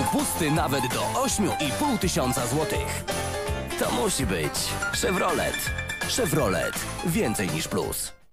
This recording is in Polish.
Upusty nawet do 8,5 tysiąca złotych. To musi być Chevrolet. Chevrolet. Więcej niż plus.